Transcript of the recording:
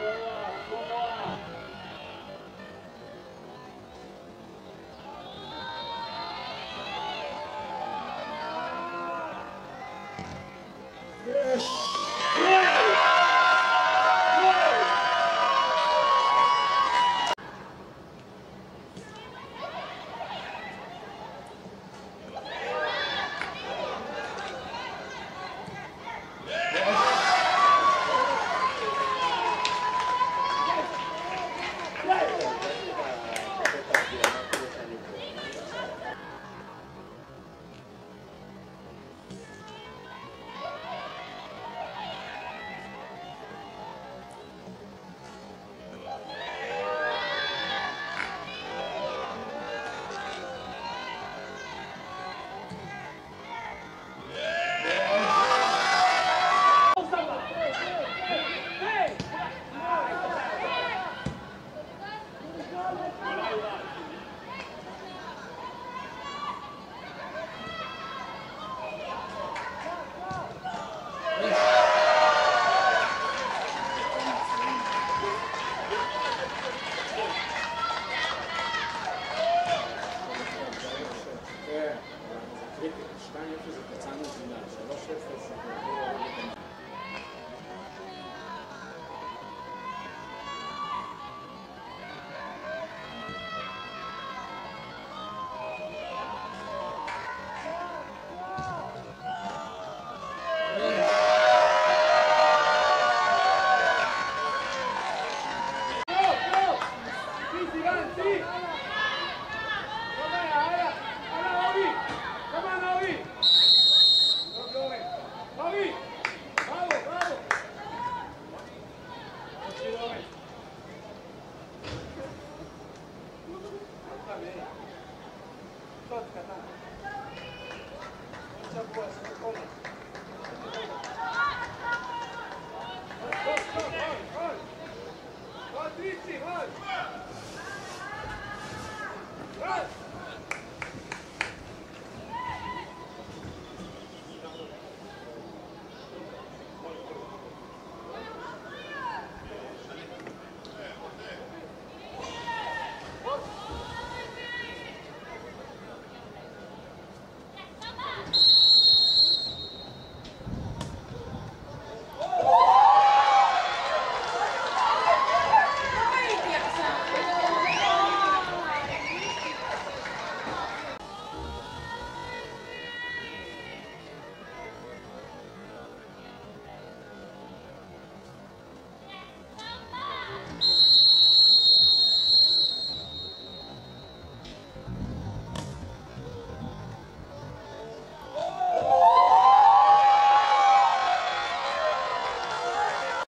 Lord. Right!